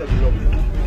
это жопа.